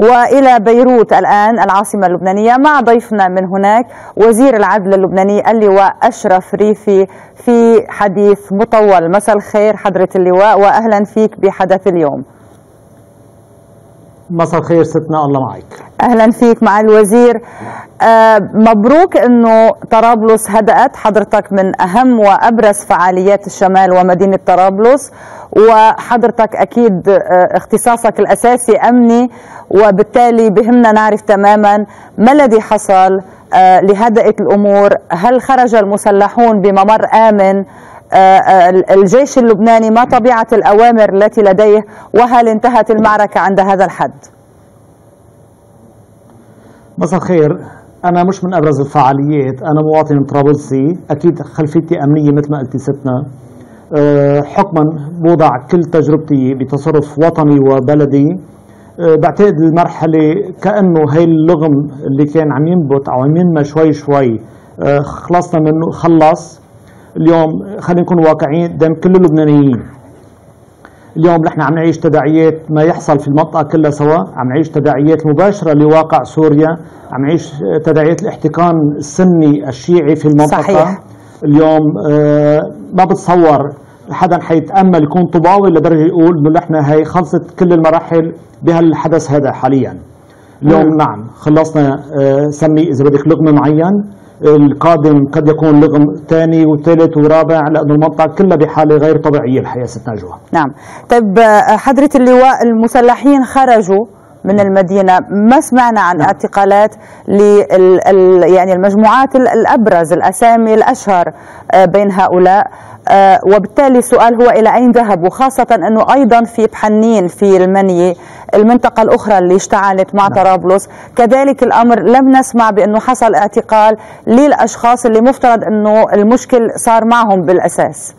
وإلى بيروت الآن العاصمة اللبنانية مع ضيفنا من هناك وزير العدل اللبناني اللواء أشرف ريفي في حديث مطول. مساء الخير حضرة اللواء واهلا فيك بحدث اليوم. مساء الخير ستنا الله معك. أهلا فيك مع الوزير. آه مبروك إنه طرابلس هدأت. حضرتك من أهم وأبرز فعاليات الشمال ومدينة طرابلس وحضرتك أكيد آه اختصاصك الأساسي أمني وبالتالي بهمنا نعرف تماما ما الذي حصل آه الأمور. هل خرج المسلحون بممر آمن؟ الجيش اللبناني ما طبيعة الأوامر التي لديه وهل انتهت المعركة عند هذا الحد؟ مساء الخير. أنا مش من أبرز الفعاليات. أنا مواطن طرابلسي. أكيد خلفيتي أمنية مثل ما قلتي ستنا. حكما بوضع كل تجربتي بتصرف وطني وبلدي. بعتقد المرحلة كأنه هي اللغم اللي كان عم ينبت أو عم ينمى شوي شوي. خلصنا منه خلص. اليوم خلينا نكون واقعيين قدام كل اللبنانيين اليوم نحن عم نعيش تداعيات ما يحصل في المنطقة كلها سوا عم نعيش تداعيات مباشرة لواقع سوريا عم نعيش تداعيات الاحتقان السني الشيعي في المنطقة صحيح. اليوم آه ما بتصور حدا حيتأمل يكون طوباوي لدرجة يقول إنه نحن هي خلصت كل المراحل بهالحدث هذا حاليا اليوم. نعم خلصنا آه سمي إذا بدك لغم معين القادم قد يكون لغم ثاني وثالث ورابع لأنه المنطقة كلها بحالة غير طبيعية الحقيقة ست نجوى. نعم، طيب حضرة اللواء المسلحين خرجوا من المدينة ما سمعنا عن نعم. اعتقالات لل يعني المجموعات الأبرز الأسامي الأشهر بين هؤلاء وبالتالي السؤال هو إلى أين ذهبوا خاصة أنه أيضا في بحنين في المنية المنطقة الأخرى اللي اشتعلت مع نعم. طرابلس. كذلك الأمر لم نسمع بأنه حصل اعتقال للأشخاص اللي مفترض أنه المشكل صار معهم بالأساس.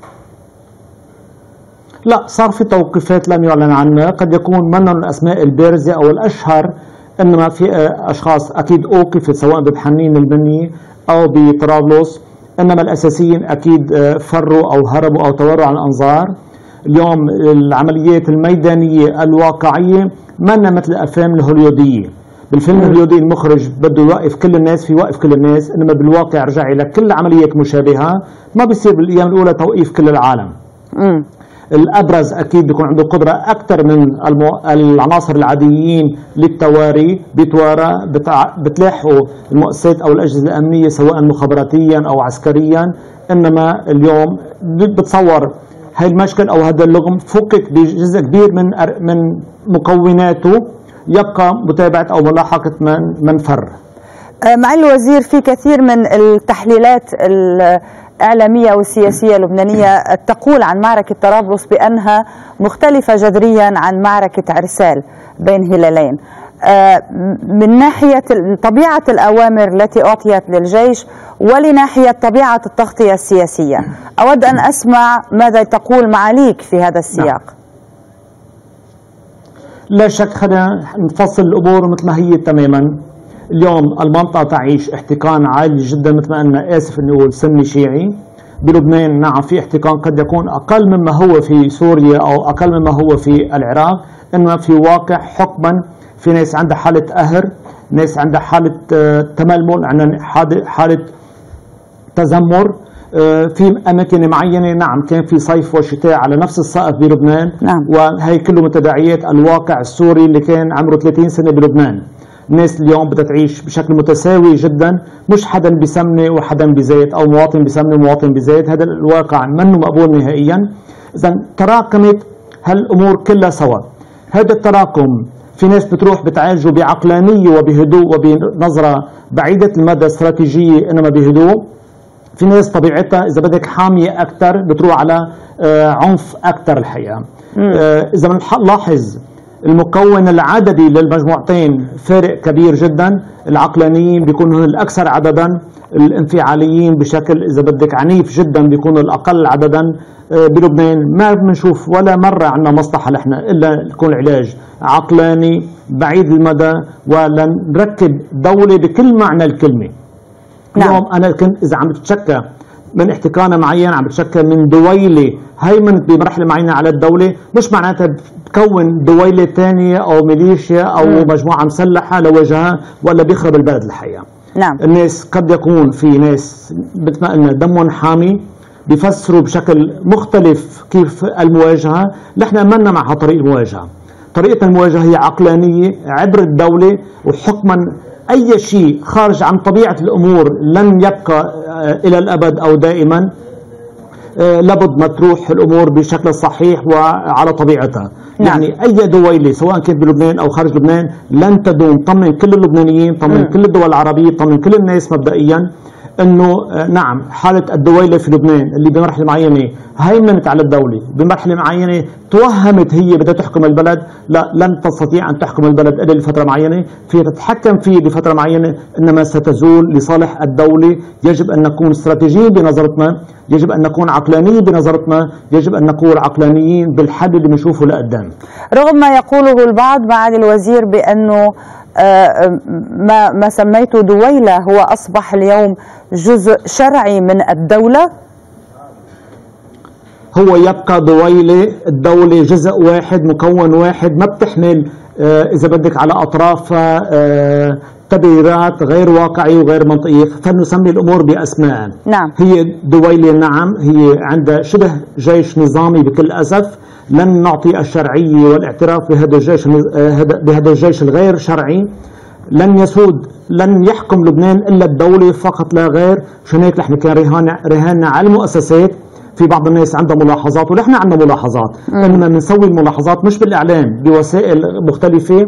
لا صار في توقيفات لم يعلن عنها. قد يكون منهم الأسماء البارزة أو الأشهر إنما في أشخاص أكيد أوقفت سواء ببحنين البني أو بطرابلس. إنما الأساسيين أكيد فروا أو هربوا أو توروا عن الأنظار. اليوم العمليات الميدانية الواقعية ما مثل الافلام الهوليودية. بالفيلم الهوليودي المخرج بده يوقف كل الناس في وقف كل الناس إنما بالواقع رجعي لكل عمليات مشابهة. ما بيصير بالأيام الأولى توقيف كل العالم. الأبرز أكيد بيكون عنده قدرة أكثر من. العناصر العاديين للتواري بتوارى بتع... بتلاحقوا المؤسسات أو الأجهزة الأمنية سواء مخابراتيا أو عسكريا إنما اليوم بتصور هاي المشكل أو هذا اللغم فكك بجزء كبير من من مكوناته يبقى متابعة أو ملاحقة من من فر مع الوزير في كثير من التحليلات الإعلامية والسياسية اللبنانية تقول عن معركة طرابلس بأنها مختلفة جذريا عن معركة عرسال بين هلالين. من ناحية طبيعة الأوامر التي أعطيت للجيش ولناحية طبيعة التغطية السياسية. أود أن أسمع ماذا تقول معاليك في هذا السياق. لا شك خلينا نفصل الأمور مثل ما هي تماما. اليوم المنطقة تعيش احتقان عالي جدا مثل ما قلنا آسف أني أقول سني شيعي. بلبنان نعم في احتقان قد يكون أقل مما هو في سوريا أو أقل مما هو في العراق إنما في واقع حكما في ناس عندها حالة قهر ناس عندها حالة تململ عندها حالة تذمر. في أماكن معينة نعم كان في صيف وشتاء على نفس السقف بلبنان. نعم. وهي كله من تداعيات الواقع السوري اللي كان عمره 30 سنة بلبنان. الناس اليوم بدها تعيش بشكل متساوي جدا مش حدا بسمنة وحدا بزيت أو مواطن بسمنة ومواطن بزيت. هذا الواقع منه مقبول نهائيا. اذا تراكمت هالأمور كلها سوا. هذا التراكم في ناس بتروح بتعالجه بعقلانية وبهدوء وبنظرة بعيدة المدى استراتيجية إنما بهدوء. في ناس طبيعتها إذا بدك حامية أكثر بتروح على عنف أكثر الحقيقة. إذا بنلاحظ المكون العددي للمجموعتين فارق كبير جدا. العقلانيين بيكونوا الأكثر عددا. الانفعاليين بشكل إذا بدك عنيف جدا بيكونوا الأقل عددا. بلبنان ما بنشوف ولا مرة عندنا مصلحة نحن إلا يكون العلاج. عقلاني بعيد المدى ولنركب دولة بكل معنى الكلمة. نعم. اليوم أنا كنت إذا عم بتشكى من احتقان معين عم بتشكى من دويلة هيمنت بمرحلة معينة على الدولة مش معناتها تكون دويلة ثانية أو ميليشيا أو مم. مجموعة مسلحة لوجهها ولا بيخرب البلد الحقيقة. نعم. الناس قد يكون في ناس مثل ما قلنا دمهم حامي بيفسروا بشكل مختلف كيف المواجهة. نحن منا مع طريق المواجهة. طريقة المواجهة هي عقلانية عبر الدولة وحكما أي شيء خارج عن طبيعة الأمور لن يبقى آه، إلى الأبد أو دائما آه، لابد ما تروح الأمور بشكل صحيح وعلى طبيعتها. نعم. يعني أي دويله سواء كانت بلبنان أو خارج لبنان لن تدوم طمن كل اللبنانيين طمن. كل الدول العربية طمن كل الناس مبدئيا إنه آه، نعم حالة الدويلة في لبنان اللي بمرحلة معينة هيمنت على الدولة بمرحلة معينة توهمت هي بدها تحكم البلد لا لن تستطيع أن تحكم البلد إلا لفترة معينة فيها تتحكم فيه لفترة معينة إنما ستزول لصالح الدولة يجب أن نكون استراتيجيين بنظرتنا يجب أن نكون عقلانيين بنظرتنا يجب أن نكون عقلانيين بالحل اللي بنشوفه لقدام. رغم ما يقوله البعض معالي الوزير بأنه آه، ما ما سميته دويلة هو أصبح اليوم جزء شرعي من الدولة. هو يبقى دويلة الدولة جزء واحد مكون واحد ما بتحمل آه، إذا بدك على أطرافها آه، تبريرات غير واقعية وغير منطقية فلنسمي الأمور بأسماء. نعم. هي دويلة نعم هي عندها شبه جيش نظامي بكل أسف. لن نعطي الشرعية والاعتراف بهذا الجيش هذا- بهذا الجيش الغير شرعي. لن يسود لن يحكم لبنان إلا الدولة فقط لا غير. عشان هيك نحن كان رهان رهاننا على المؤسسات. في بعض الناس عندها ملاحظات ونحن عندنا ملاحظات. إنما بنسوي الملاحظات مش بالإعلام بوسائل مختلفة.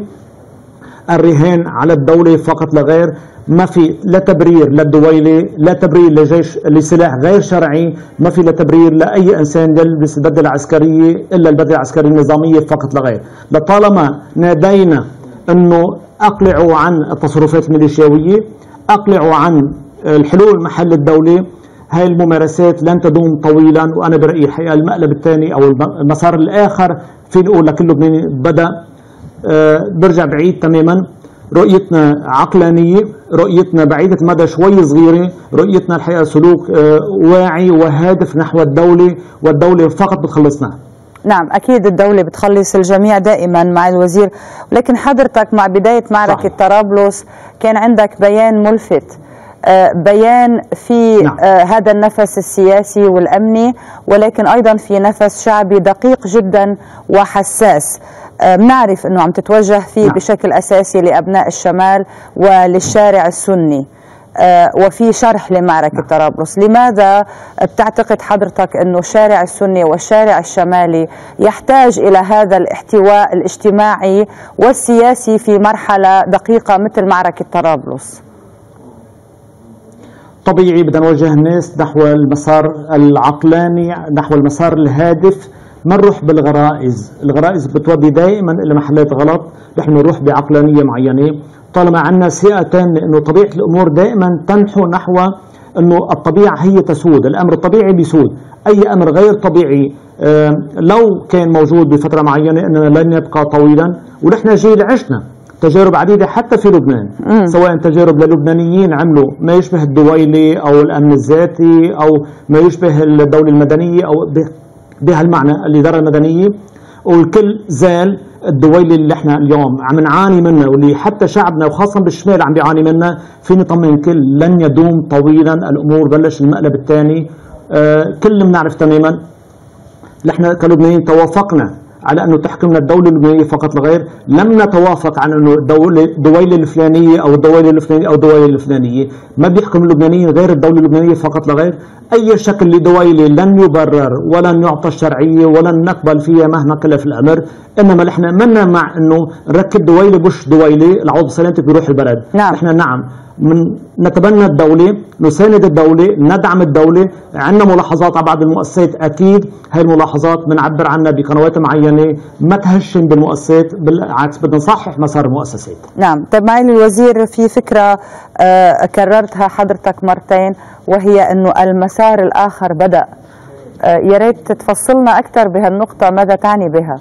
الرهان على الدولة فقط لا غير. ما في لا تبرير للدويلة لا تبرير لجيش لسلاح غير شرعي. ما في لا تبرير لأي إنسان يلبس البدلة العسكرية إلا البدلة العسكرية النظامية فقط لا غير. لطالما نادينا أنه أقلعوا عن التصرفات الميليشياوية أقلعوا عن الحلول محل الدولة هاي الممارسات لن تدوم طويلا. وأنا برأيي الحقيقة المقلب الثاني أو المسار الآخر في نقول لبناني بدأ برجع بعيد تماما رؤيتنا عقلانية رؤيتنا بعيدة المدى شوي صغيرة رؤيتنا الحقيقة سلوك آه، واعي وهادف نحو الدولة والدولة فقط بتخلصنا نعم أكيد الدولة بتخلص الجميع دائما مع الوزير ولكن حضرتك مع بداية معركة صحيح. طرابلس كان عندك بيان ملفت آه، بيان في نعم. آه، هذا النفس السياسي والأمني ولكن أيضا في نفس شعبي دقيق جدا وحساس آه، بنعرف أنه عم تتوجه فيه نعم. بشكل أساسي لأبناء الشمال وللشارع السني آه، وفي شرح لمعركة نعم. طرابلس لماذا بتعتقد حضرتك أنه الشارع السني والشارع الشمالي يحتاج إلى هذا الاحتواء الاجتماعي والسياسي في مرحلة دقيقة مثل معركة طرابلس طبيعي بدنا نوجه الناس نحو المسار العقلاني نحو المسار الهادف ما نروح بالغرائز؟ الغرائز بتودي دائما إلى محلات غلط. نحن نروح بعقلانية معينة. طالما عندنا ثقه تامه انه طبيعة الأمور دائما تنحو نحو إنه الطبيعة هي تسود الأمر الطبيعي بيسود. أي أمر غير طبيعي لو كان موجود بفترة معينة إننا لن يبقى طويلا. ونحن جيل عشنا تجارب عديدة حتى في لبنان. مم. سواء تجارب للبنانيين عملوا ما يشبه الدويلة أو الأمن الذاتي أو ما يشبه الدولة المدنية أو بهالمعنى الإدارة المدنية والكل زال الدويلة اللي إحنا اليوم عم نعاني منها واللي حتى شعبنا وخاصة بالشمال عم بيعاني منها فيني نطمن الكل لن يدوم طويلا الأمور بلش المقلب الثاني. آه كل بنعرف تماما. نحن كلبنانيين توافقنا على أنه تحكمنا الدولة اللبنانيه فقط لا غير، لم نتوافق على أنه الدولة الدويله الفلانية أو الدويله الفلانية أو الدويله الفلانية، ما بيحكم اللبنانيين غير الدولة اللبنانية فقط لا غير، أي شكل لدويلة لن يبرر ولن يعطى الشرعية ولن نقبل فيها مهما كلف الأمر، إنما نحن منا مع أنه نركب دويلة بش دويلة العوض سلامتك بيروح البلد، نعم. نحن نعم. من نتبنى الدولة نساند الدولة ندعم الدولة. عندنا ملاحظات على بعض المؤسسات أكيد هاي الملاحظات بنعبر عنها بقنوات معينة. ما تهشم بالمؤسسات بالعكس بدنا نصحح مسار المؤسسات. نعم. طيب معالي الوزير في فكرة آه، كررتها حضرتك مرتين وهي أنه المسار الآخر بدأ. آه، يا ريت تفصلنا أكثر بهالنقطة ماذا تعني بها؟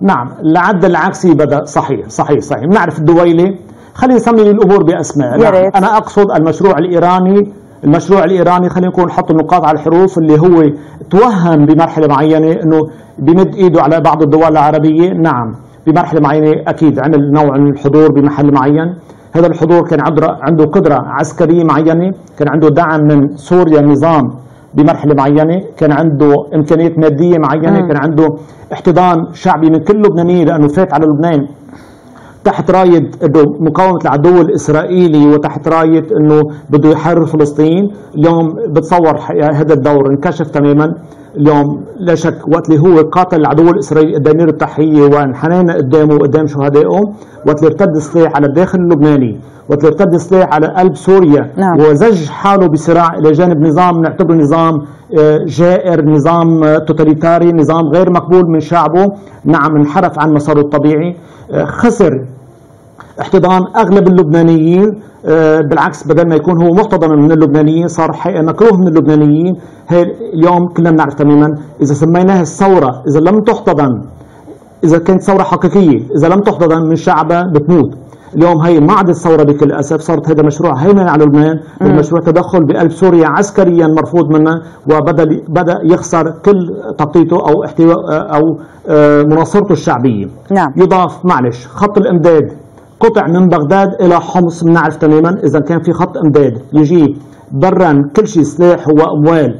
نعم. العد العكسي بدأ. صحيح صحيح صحيح. بنعرف الدويلة. خلينا نسمي الأمور بأسماء يا نعم. ريت. أنا أقصد المشروع الإيراني المشروع الإيراني خلينا نكون نحط النقاط على الحروف اللي هو توهم بمرحلة معينة إنه بمد إيده على بعض الدول العربية نعم بمرحلة معينة أكيد عمل نوع من الحضور بمحل معين هذا الحضور كان عنده قدرة عسكرية معينة كان عنده دعم من سوريا نظام بمرحلة معينة كان عنده إمكانيات مادية معينة. كان عنده احتضان شعبي من كل لبنانيين لأنه فات على لبنان تحت راية مقاومة العدو الإسرائيلي وتحت راية إنه بده يحرر فلسطين. اليوم بتصور هذا الدور انكشف تماما. اليوم لا شك وقت اللي هو قاتل العدو الإسرائيلي قدمنا التحيه وانحنينا قدامه وقدام شهدائه. وقت اللي ارتد السلاح على الداخل اللبناني. وقت اللي ارتد السلاح على قلب سوريا. نعم. وزج حاله بصراع إلى جانب نظام نعتبره نظام آه، جائر نظام آه، توتاليتاري نظام غير مقبول من شعبه. نعم انحرف عن مساره الطبيعي. آه، خسر احتضان أغلب اللبنانيين آه، بالعكس بدل ما يكون هو محتضن من اللبنانيين صار مكروه من اللبنانيين. هي اليوم كلنا بنعرف تماما إذا سميناها الثورة إذا لم تحتضن إذا كانت ثورة حقيقية إذا لم تحتضن من شعبها بتموت. اليوم هي ما عادت ثوره بكل أسف صارت هذا مشروع هيمن على لبنان. المشروع تدخل بقلب سوريا عسكريا مرفوض منه وبدأ بدأ يخسر كل تخطيطه أو احتواء أو آه، مناصرته الشعبية. نعم. يضاف معلش خط الإمداد قطع من بغداد إلى حمص بنعرف تماما. إذا كان في خط أمداد يجي برا كل شيء سلاح وأموال.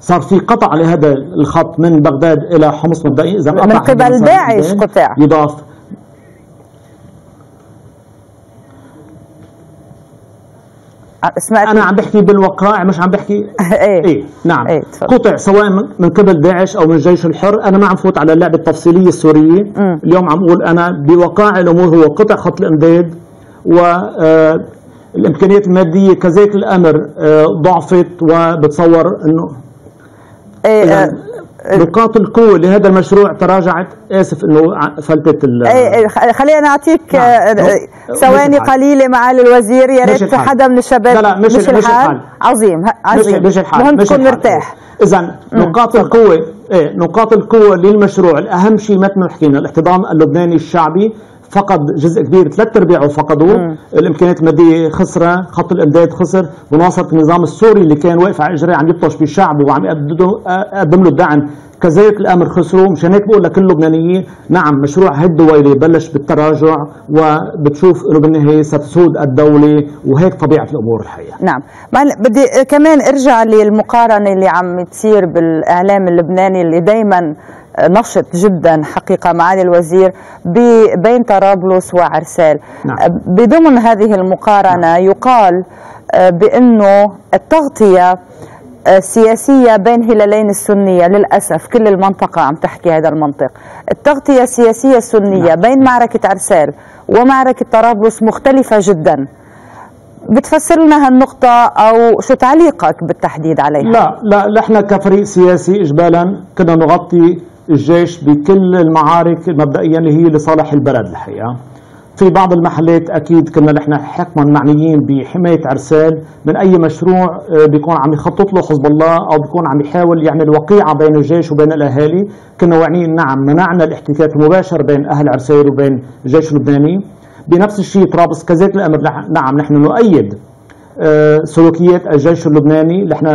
صار في قطع لهذا الخط من بغداد إلى حمص مبدئيا. إذا من قبل داعش قطع. يضاف سمعت أنا عم بحكي بالوقائع مش عم بحكي إيه. إيه نعم. إيه قطع سواء من قبل داعش أو من الجيش الحر. أنا ما عم فوت على اللعبة التفصيلية السورية. م. اليوم عم أقول أنا بوقائع الأمور هو قطع خط الامداد و آه الإمكانيات المادية كذلك الأمر آه ضعفت وبتصور إنه إيه نقاط القوة لهذا المشروع تراجعت؟ آسف أنه فلتت ال خلينا نعطيك نعم. ثواني قليلة معالي الوزير يا ريت حدا من الشباب لا لا مش, مش, مش الحال. عظيم عظيم مش, مش الحال. مهم تكون مرتاح. إذا نقاط القوة إيه نقاط القوة للمشروع. الأهم شيء مثل ما حكينا الاحتضان اللبناني الشعبي فقد جزء كبير ثلاث أرباعه فقدوه. الإمكانيات المادية خسرة خط الإمداد خسر. مناصرة النظام السوري اللي كان واقف على اجريه عم يبطش بشعبه وعم يقدم له الدعم. كذلك الأمر خسروا. مشان هيك بقول لكل اللبنانيين نعم مشروع هالدويلي بلش بالتراجع وبتشوف إنه بالنهاية ستسود الدولة وهيك طبيعة الأمور الحقيقة. نعم. بدي كمان ارجع للمقارنة اللي عم تصير بالإعلام اللبناني اللي دائما نشط جدا حقيقة معالي الوزير بين طرابلس وعرسال نعم. بضمن هذه المقارنة نعم. يقال آه، بأنه التغطية سياسية بين هلالين السنية للأسف كل المنطقة عم تحكي هذا المنطق التغطية السياسية السنية نعم. بين معركة عرسال ومعركة طرابلس مختلفة جدا بتفسر لنا هالنقطة أو شو تعليقك بالتحديد عليها؟ لا لا نحن كفريق سياسي إجبالا كنا نغطي الجيش بكل المعارك المبدئية اللي هي لصالح البلد الحقيقة. في بعض المحلات أكيد كنا نحن حكما معنيين بحماية عرسال من أي مشروع آه، بيكون عم يخطط له حزب الله أو بيكون عم يحاول يعمل وقيعه بين الجيش وبين الأهالي. كنا واعيين نعم منعنا الاحتكاك المباشر بين أهل عرسال وبين الجيش اللبناني. بنفس الشيء طرابلس كذلك الأمر نعم نحن نؤيد آه، سلوكيات الجيش اللبناني. نحن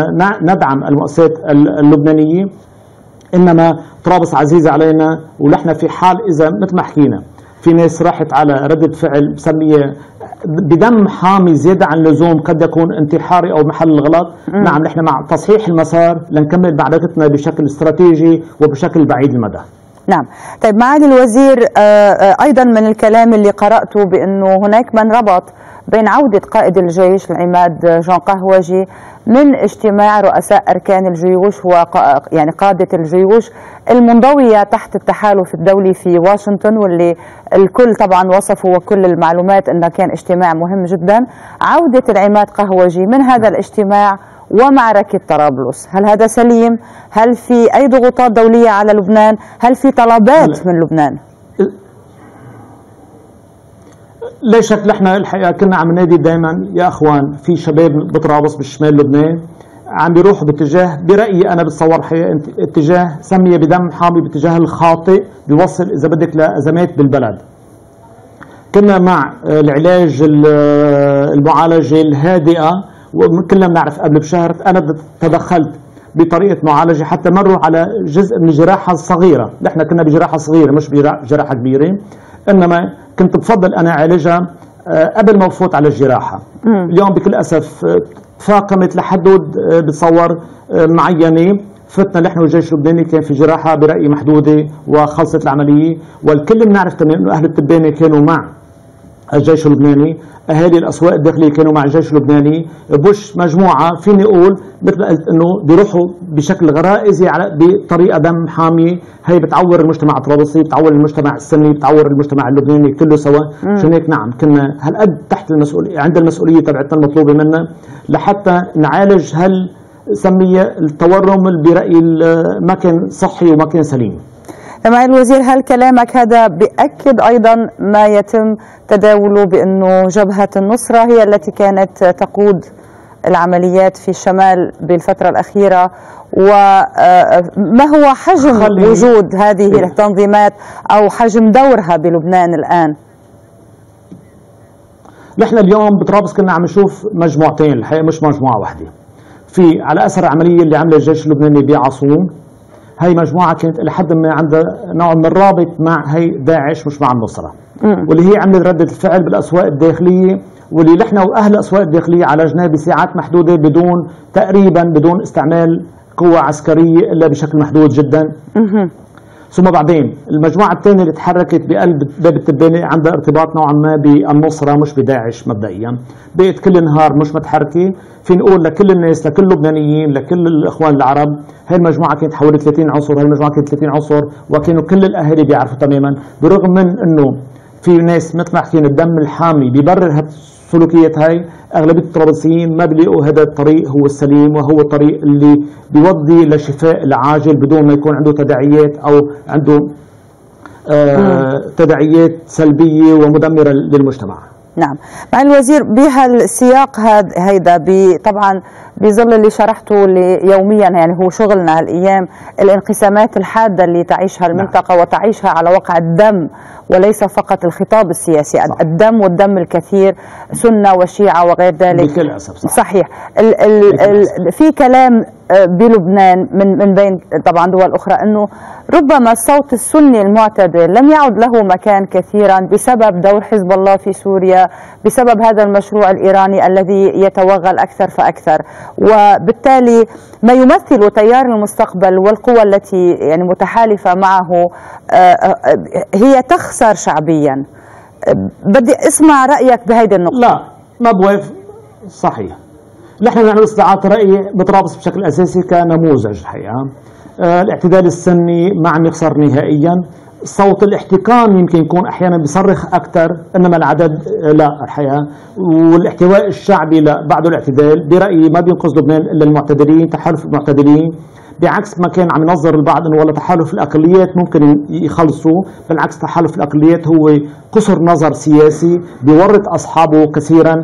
ندعم المؤسسات اللبنانية. إنما طرابلس عزيزه علينا ونحن في حال إذا مثل ما حكينا. في ناس راحت على ردة فعل بسميها بدم حامي زيادة عن اللزوم قد يكون انتحاري أو محل الغلط نعم نحن مع تصحيح المسار لنكمل معركتنا بشكل استراتيجي وبشكل بعيد المدى. نعم. طيب معالي الوزير آه، آه، أيضا من الكلام اللي قرأته بأنه هناك من ربط بين عودة قائد الجيش العماد جان قهوجي من اجتماع رؤساء أركان الجيوش وقا يعني قادة الجيوش المنضوية تحت التحالف الدولي في واشنطن واللي الكل طبعا وصفوا وكل المعلومات أنه كان اجتماع مهم جدا عودة العماد قهوجي من هذا الاجتماع ومعركة طرابلس هل هذا سليم؟ هل في أي ضغوطات دولية على لبنان؟ هل في طلبات من لبنان؟ لا شك نحن الحقيقة كنا عم ننادي دائما يا أخوان في شباب بطرابلس بالشمال لبنان. عم بيروحوا باتجاه برأيي أنا بتصور حقيقة اتجاه سمية بدم حامي باتجاه الخاطئ بيوصل إذا بدك لأزمات بالبلد. كنا مع العلاج المعالجة الهادئة وكلنا بنعرف قبل بشهر أنا تدخلت بطريقة معالجة حتى مروا على جزء من الجراحه الصغيره، نحن كنا بجراحة صغيرة مش بجراحه كبيرة، إنما كنت بفضل أنا أعالجها آه، قبل ما بفوت على الجراحة. اليوم بكل أسف آه، تفاقمت لحدود آه، بتصور معينة. فتنا نحن والجيش اللبناني كان في جراحة برأيي محدودة وخلصت العملية. والكل بنعرف إنه أهل التبانة كانوا مع الجيش اللبناني. اهالي الأسواق الداخلية كانوا مع الجيش اللبناني بوش مجموعة فيني أقول مثل قلت إنه بيروحوا بشكل غرائزي على بطريقة دم حامي هي بتعور المجتمع الطرابلسي بتعور المجتمع السني بتعور المجتمع اللبناني كله سوا. عشان هيك؟ نعم كنا هالقد تحت المسؤولية عند المسؤولية تبعتنا المطلوبة منا لحتى نعالج هل سميه التورم اللي برايي ما كان صحي وما كان سليم. معالي الوزير هل كلامك هذا بأكد أيضا ما يتم تداوله بأنه جبهة النصرة هي التي كانت تقود العمليات في الشمال بالفترة الأخيرة وما هو حجم وجود هذه. التنظيمات أو حجم دورها بلبنان الآن نحن اليوم بطرابلس كنا عم نشوف مجموعتين الحقيقة مش مجموعة واحدة في على أثر العملية اللي عملها الجيش اللبناني بعصوم هي مجموعة كانت لحد ما عندها نوع من الرابط مع هي داعش مش مع النصرة. واللي هي عملت ردة الفعل بالأسواق الداخلية واللي نحن وأهل الأسواق الداخلية عالجناه بساعات محدودة بدون تقريبا بدون استعمال قوة عسكرية إلا بشكل محدود جدا. ثم بعدين المجموعة الثانية اللي تحركت بقلب باب التبانة عندها ارتباط نوعا ما بالنصرة مش بداعش مبدئيا. بقت كل نهار مش متحركة. في نقول لكل الناس لكل اللبنانيين لكل الإخوان العرب هاي المجموعة كانت حوالي 30 عنصر هاي المجموعة كانت 30 عنصر وكانوا كل الأهالي بيعرفوا تماما. برغم من أنه في ناس مثل ما حكينا الدم الحامي بيبرر السلوكيات هاي أغلبية الطرابلسيين ما بيلاقوا هذا الطريق هو السليم وهو الطريق اللي بيودي لشفاء العاجل بدون ما يكون عنده تداعيات أو عنده آه تداعيات سلبية ومدمرة للمجتمع نعم مع الوزير بهالسياق هيدا طبعا بظل اللي شرحته يوميا يعني هو شغلنا هالأيام الانقسامات الحادة اللي تعيشها. المنطقة نعم. وتعيشها على وقع الدم وليس فقط الخطاب السياسي صح. الدم والدم الكثير سنة وشيعة وغير ذلك بكل أسف صح. صحيح ال ال ال في كلام آه، بلبنان من من بين طبعا دول أخرى إنه ربما الصوت السني المعتدل لم يعد له مكان كثيرا بسبب دور حزب الله في سوريا بسبب هذا المشروع الإيراني الذي يتوغل أكثر فأكثر وبالتالي ما يمثل تيار المستقبل والقوى التي يعني متحالفة معه آه، آه، هي تخسر شعبيا. بدي أسمع رأيك بهيدي النقطة. لا ما بوافق صحيح. نحن نعمل استطلاعات رأي بطرابلس بشكل أساسي كنموذج الحقيقة. آه الاعتدال السني ما عم يخسر نهائيا. صوت الاحتكام يمكن يكون أحيانا بيصرخ أكثر إنما العدد لا الحقيقة. والاحتواء الشعبي لا بعده الاعتدال برأيي ما بينقذ لبنان إلا المعتدلين تحالف المعتدلين. بعكس ما كان عم ينظر البعض إنه والله تحالف الأقليات ممكن يخلصوا بالعكس تحالف الأقليات هو قصر نظر سياسي بيورط أصحابه كثيرا.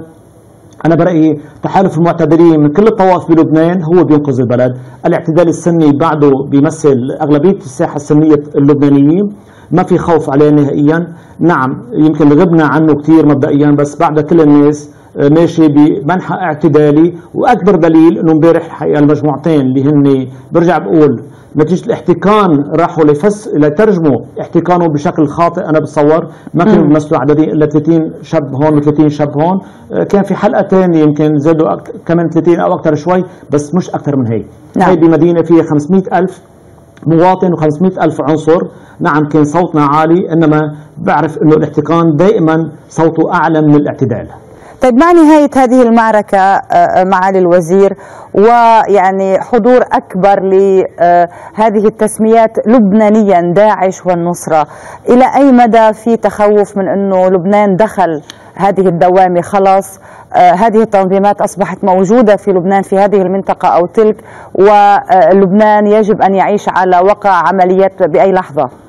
أنا برأيي تحالف المعتدلين من كل الطوائف بلبنان هو بينقذ البلد. الاعتدال السني بعده بيمثل أغلبية الساحة السنية اللبنانيين ما في خوف عليه نهائيا. نعم يمكن غبنا عنه كثير مبدئيا بس بعد كل الناس ماشي بمنحى اعتدالي. وأكبر دليل إنه امبارح الحقيقة المجموعتين اللي هن برجع بقول نتيجة الاحتكان راحوا لفس لترجموا احتكانه بشكل خاطئ أنا بتصور. ما كانوا بيمثلوا عددين إلا 30 شاب هون و30 شاب هون. آه، كان في حلقة ثانية يمكن زادوا كمان 30 أو أكثر شوي بس مش أكثر من هيك. نعم. هي بمدينة فيها 500 ألف مواطن و500 ألف عنصر. نعم كان صوتنا عالي إنما بعرف أنه الاحتكان دائما صوته أعلى من الاعتدال. طيب مع نهاية هذه المعركة آه، آه، معالي الوزير؟ ويعني حضور أكبر لهذه التسميات لبنانيا داعش والنصرة. إلى أي مدى في تخوف من أنه لبنان دخل هذه الدوامة؟ خلاص آه، هذه التنظيمات أصبحت موجودة في لبنان في هذه المنطقة أو تلك ولبنان يجب أن يعيش على وقع عمليات بأي لحظة.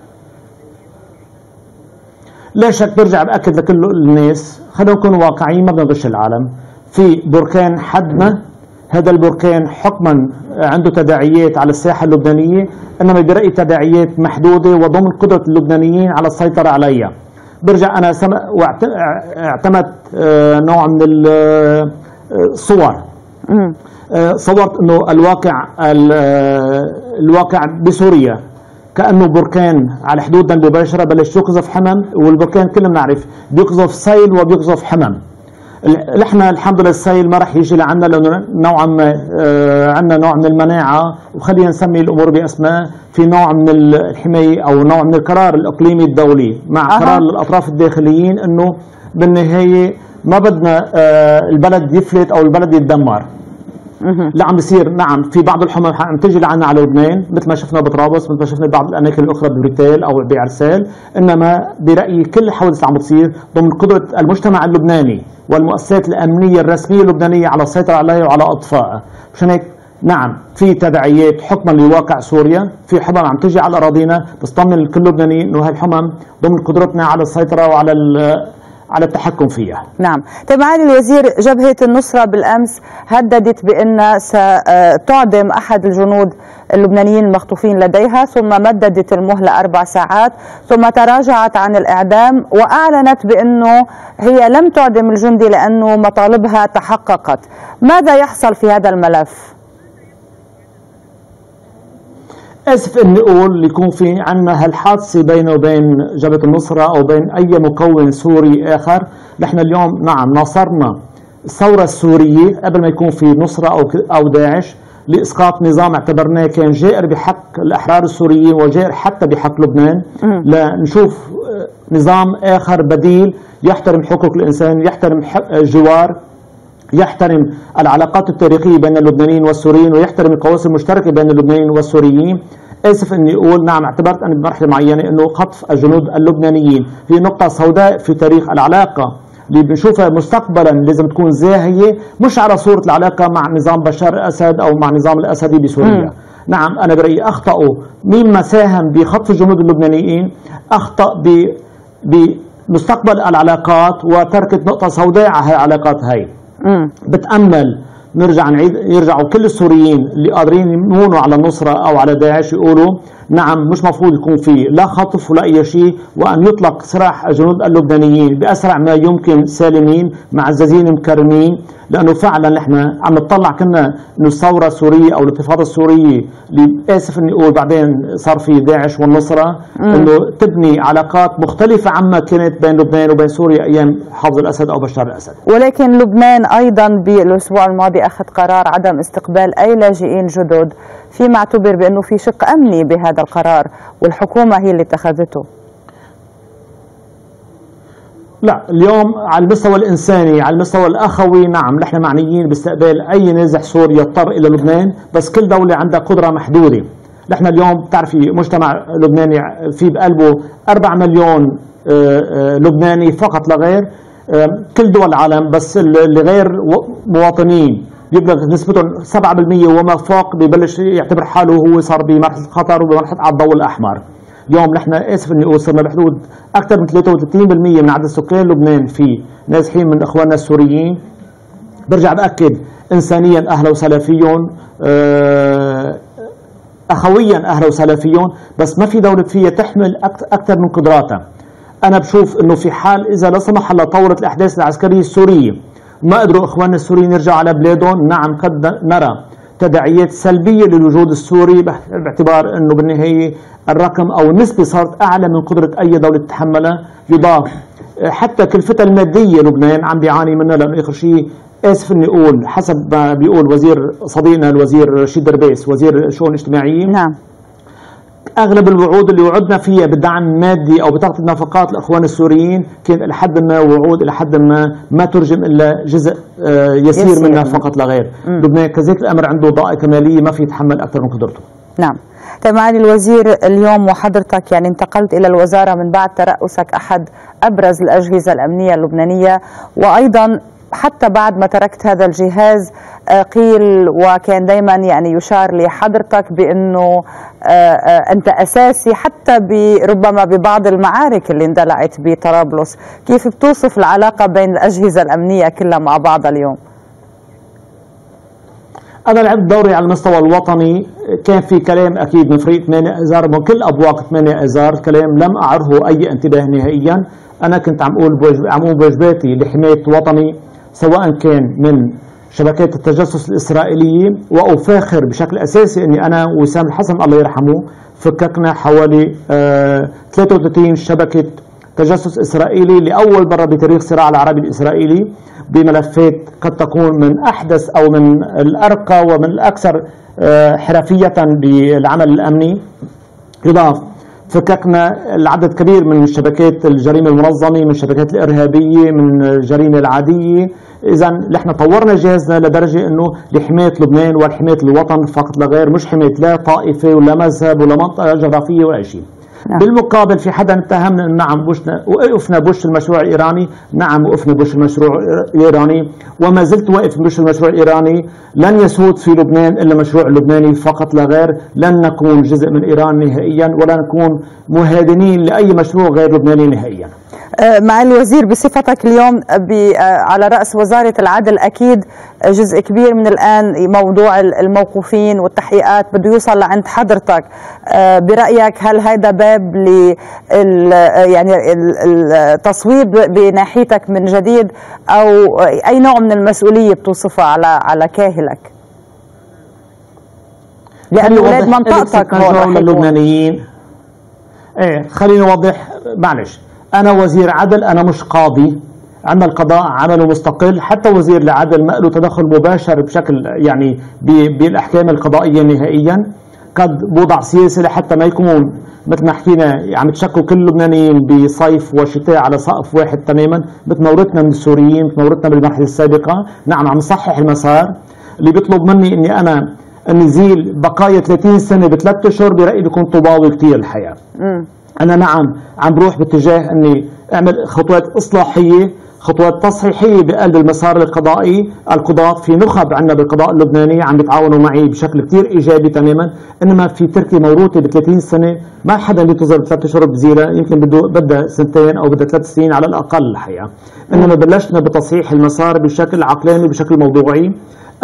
لا شك برجع بأكد لكل الناس. خلينا نكون واقعيين ما بدنا نغش العالم. في بركان حدنا هذا البركان حكما عنده تداعيات على الساحة اللبنانية إنما برأيي تداعيات محدودة وضمن قدرة اللبنانيين على السيطرة عليها. برجع أنا اعتمدت آه، نوع من الصور آه، صورت إنه الواقع ال- آه، الواقع بسوريا. كأنه بركان على حدودنا المباشره بلش يقذف حمم والبركان كلنا بنعرف بيقذف سيل وبيقذف حمم نحن الحمد لله السيل ما رح يجي لعنا لأنه نوعا ما آه، عندنا نوع من المناعة وخلينا نسمي الأمور باسماء في نوع من الحماية أو نوع من القرار الإقليمي الدولي مع أها. قرار الأطراف الداخليين إنه بالنهاية ما بدنا آه، البلد يفلت أو البلد يتدمر اللي عم بيصير نعم في بعض الحمم عم تجي لعنا على لبنان مثل ما شفنا بطرابلس مثل ما شفنا بعض الأماكن الأخرى ببريتيل أو بعرسال إنما برأيي كل الحوادث اللي عم بتصير ضمن قدرة المجتمع اللبناني والمؤسسات الأمنية الرسمية اللبنانية على السيطره عليها وعلى أطفائها. مشان هيك نعم في تداعيات حكما لواقع سوريا في حمم عم تجي على أراضينا بس طمن كل لبناني إنه هاي الحمم ضمن قدرتنا على السيطرة وعلى على التحكم فيها. نعم. طيب معالي الوزير جبهة النصرة بالأمس هددت بأن ستعدم أحد الجنود اللبنانيين المخطوفين لديها ثم مددت المهلة أربع ساعات ثم تراجعت عن الإعدام وأعلنت بأنه هي لم تعدم الجندي لأنه مطالبها تحققت. ماذا يحصل في هذا الملف؟ أسف إني أقول يكون في عندنا هالحادثه بينه وبين جبهة النصرة أو بين أي مكون سوري آخر، نحن اليوم نعم ناصرنا الثورة السورية قبل ما يكون في نصرة أو أو داعش لإسقاط نظام اعتبرناه كان جائر بحق الأحرار السوريين وجائر حتى بحق لبنان. لنشوف آه، نظام آخر بديل يحترم حقوق الإنسان، يحترم حق- جوار. يحترم العلاقات التاريخية بين اللبنانيين والسوريين ويحترم القواسم المشتركة بين اللبنانيين والسوريين. آسف أني أقول نعم اعتبرت أن بمرحلة معينة أنه خطف الجنود اللبنانيين. هي نقطة سوداء في تاريخ العلاقة. اللي بنشوفها مستقبلا لازم تكون زاهية مش على صورة العلاقة مع نظام بشار الأسد أو مع نظام الأسدي بسوريا. نعم أنا برأيي أخطأوا. مما ساهم بخطف الجنود اللبنانيين أخطأ ب بمستقبل العلاقات وتركت نقطة سوداء على العلاقات هاي. بتأمل. نرجع نعيد يرجعوا كل السوريين اللي قادرين يمونوا على النصره أو على داعش يقولوا نعم مش مفروض يكون في لا خطف ولا أي شيء وأن يطلق سراح الجنود اللبنانيين بأسرع ما يمكن سالمين معززين مكرمين. لأنه فعلا نحن عم نطلع كنا إنه الثورة السورية أو الانتفاضه السورية اللي آسف إني أقول بعدين صار في داعش والنصرة إنه تبني علاقات مختلفة عما كانت بين لبنان وبين سوريا أيام حافظ الأسد أو بشار الأسد. ولكن لبنان أيضا بالأسبوع الماضي أخذ قرار عدم استقبال أي لاجئين جدد فيما اعتبر بأنه في شق أمني بهذا القرار والحكومة هي اللي اتخذته. لا اليوم على المستوى الإنساني على المستوى الأخوي نعم نحن معنيين باستقبال أي نازح سوري يضطر إلى لبنان بس كل دولة عندها قدرة محدودة. نحن اليوم بتعرفي مجتمع لبناني في بقلبه 4 مليون آه، آه، لبناني فقط لا غير. آه، كل دول العالم بس اللي غير و- مواطنين. يبلغ نسبتهم 7% وما فوق ببلش يعتبر حاله هو صار بمرحله خطر وبمرحله على الضوء الأحمر. اليوم نحن آسف إني أقول صرنا بحدود أكثر من 33% من عدد سكان لبنان في نازحين من إخواننا السوريين. برجع بأكد انسانيا أهلا وسهلا فيهم آه، اخويا أهلا وسهلا فيهم بس ما في دولة فيها تحمل أكثر من قدراتها أنا بشوف إنه في حال إذا لا سمح الله طورت الأحداث العسكرية السورية. ما قدروا اخواننا السوريين يرجعوا على بلادهم. نعم قد نرى تداعيات سلبية للوجود السوري باعت- باعتبار إنه بالنهاية الرقم أو النسبة صارت أعلى من قدرة أي دولة تتحملها يضاف حتى كلفتها المادية لبنان عم بيعاني منها لأنه آخر شيء آسف إني أقول حسب ما بيقول وزير صديقنا الوزير رشيد دربيس وزير الشؤون الاجتماعيه نعم. أغلب الوعود اللي وعدنا فيها بدعم مادي أو بتغطية نفقات الإخوان السوريين كانت إلى حد ما وعود إلى حد ما ما ترجم إلا جزء آه، يسير, يسير. منها منه. فقط لا غير. لبنان كذلك الأمر عنده ضائقة مالية ما في يتحمل أكثر من قدرته. نعم. طيب معالي الوزير اليوم وحضرتك يعني انتقلت إلى الوزارة من بعد ترأسك أحد أبرز الأجهزة الأمنية اللبنانية وأيضا حتى بعد ما تركت هذا الجهاز آه، قيل وكان دائما يعني يشار لحضرتك بأنه آه، آه، أنت أساسي حتى ربما ببعض المعارك اللي اندلعت بطرابلس. كيف بتوصف العلاقة بين الأجهزة الأمنية كلها مع بعضها اليوم؟ أنا لعبت دوري على المستوى الوطني. كان في كلام أكيد من فريق 8 اذار من كل أبواق 8 اذار كلام لم اعره أي انتباه نهائيا. أنا كنت عم أقول عم أقول بواجباتي لحماية وطني سواء كان من شبكات التجسس الإسرائيلية وأفاخر بشكل أساسي أني أنا وسام الحسن الله يرحمه فككنا حوالي آه 33 شبكة تجسس إسرائيلي لأول مرة بتاريخ الصراع العربي الإسرائيلي بملفات قد تكون من أحدث أو من الأرقى ومن الأكثر آه حرفية بالعمل الأمني. يضاف فككنا العدد كبير من شبكات الجريمة المنظمة من الشبكات الإرهابية من الجريمة العادية اذا نحن طورنا جهازنا لدرجة إنه لحماية لبنان ولحماية الوطن فقط لا غير مش حماية لا طائفة ولا مذهب ولا منطقة جغرافية ولا شيء. نعم. بالمقابل في حدا اتهمنا ان نعم بوشنا وقفنا بوش المشروع الإيراني. نعم وقفنا بوش المشروع الإيراني. وما زلت واقف بوش المشروع الإيراني. لن يسود في لبنان إلا مشروع لبناني فقط لا غير. لن نكون جزء من إيران نهائيا ولا نكون مهادنين لأي مشروع غير لبناني نهائيا. مع الوزير بصفتك اليوم على رأس وزارة العدل أكيد جزء كبير من الآن موضوع الموقوفين والتحقيقات بده يوصل لعند حضرتك. برأيك هل هذا باب ل يعني التصويب بناحيتك من جديد أو أي نوع من المسؤولية بتوصفها على على كاهلك؟ لأن أولاد منطقتك هون اللبنانيين. إيه خليني أوضح معلش. أنا وزير عدل أنا مش قاضي. عندنا القضاء عمله مستقل. حتى وزير العدل ما له تدخل مباشر بشكل يعني بالأحكام القضائية نهائيا. قد بوضع سياسي لحتى ما يكون مثل ما حكينا عم تشكوا كل اللبنانيين بصيف وشتاء على سقف واحد تماما. مثل ما ورثنا من السوريين مثل ما ورثنا بالمرحلة السابقة. نعم عم نصحح المسار. اللي بيطلب مني إني أنا نزيل بقايا 30 سنة بثلاث أشهر برأيي بيكون طوباوي كثير الحقيقة أنا نعم عم بروح باتجاه إني أعمل خطوات إصلاحية خطوات تصحيحية بقلب المسار القضائي القضاة. في نخب عندنا بالقضاء اللبناني عم بيتعاونوا معي بشكل كثير إيجابي تماما. إنما في تركي موروثه ب 30 سنة ما حدا بينتظر بثلاث أشهر بزيرة يمكن بده بدها سنتين أو بدها ثلاث سنين على الأقل الحقيقة. إنما بلشنا بتصحيح المسار بشكل عقلاني بشكل موضوعي.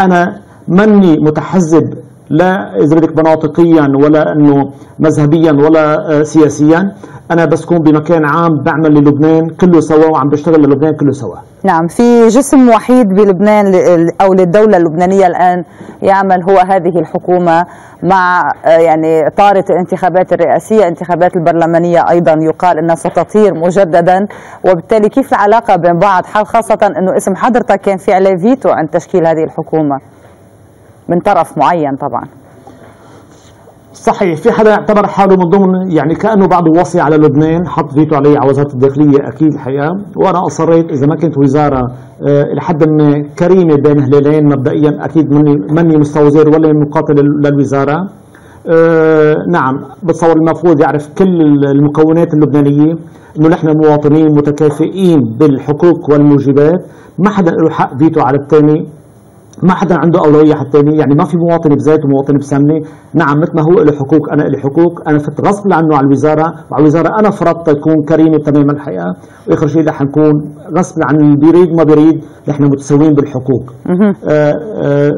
أنا مني متحزب لا إذا بدك مناطقيا ولا إنه مذهبيا ولا سياسيا أنا بس كون بمكان عام بعمل للبنان كله سوا وعم بشتغل للبنان كله سوا. نعم في جسم وحيد بلبنان أو للدولة اللبنانية الآن يعمل هو هذه الحكومة مع يعني طاره الانتخابات الرئاسية الانتخابات البرلمانية أيضا يقال إنها ستطير مجددا وبالتالي كيف العلاقة بين بعض؟ خاصة إنه اسم حضرتك كان في عليه فيتو عن تشكيل هذه الحكومة. من طرف معين طبعا. صحيح في حدا اعتبر حاله من ضمن يعني كأنه بعده وصي على لبنان حط فيتو علي على وزاره الداخلية أكيد الحقيقة. وأنا أصريت إذا ما كنت وزارة أه لحد ما كريمة بين هلالين مبدئيا أكيد مني مني وزير ولا مقاتل للوزارة. أه نعم بتصور المفروض يعرف كل المكونات اللبنانية إنه نحن مواطنين متكافئين بالحقوق والموجبات. ما حدا له حق فيتو على الثاني ما حدا عنده أولوية على الثاني يعني ما في مواطن بزيت ومواطن بسمنه نعم مثل ما هو له حقوق أنا لي حقوق. أنا فت غصب عنه على الوزارة. وعلى الوزارة أنا فرضت تكون كريمه تماما الحقيقة وآخر شيء رح نكون غصب عن اللي بيريد ما بيريد نحن متساويين بالحقوق. آآ آآ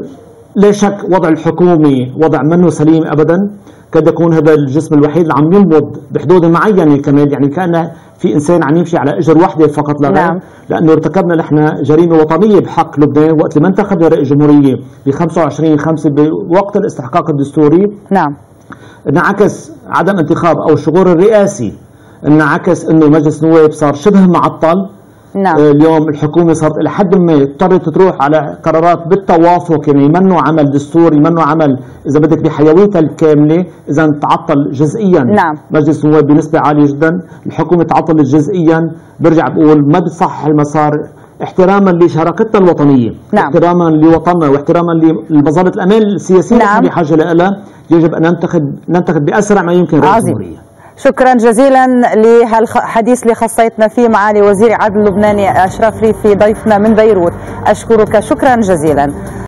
لا شك وضع الحكومي وضع منه سليم ابدا. قد يكون هذا الجسم الوحيد اللي عم ينبض بحدود معينة كمان يعني كان في إنسان عم يمشي على إجر وحدة فقط لا نعم. لأنه ارتكبنا نحن جريمة وطنيه بحق لبنان وقت ما انتخبنا رئيس جمهورية ب 25 5 بوقت الاستحقاق الدستوري نعم انعكس عدم انتخاب أو الشعور الرئاسي انعكس إنه مجلس النواب صار شبه معطل نعم. اليوم الحكومة صارت إلى حد ما اضطرت تروح على قرارات بالتوافق يعني منه عمل دستوري منه عمل إذا بدك بحيويتها الكاملة إذا تعطل جزئيا نعم. مجلس النواب بنسبة عالية جدا الحكومة تعطلت جزئيا برجع بقول ما بتصحح المسار احتراما لشراكتنا الوطنية نعم. احتراما لوطننا واحتراما لمظله الأمان السياسية نعم. اللي بحاجة لها يجب أن ننتخب ننتخب بأسرع ما يمكن رئيس عظيم. جمهوريه شكرا جزيلا لهالحديث اللي خصيتنا فيه معالي وزير عدل اللبناني أشرف ريفي ضيفنا من بيروت. أشكرك شكرا جزيلا.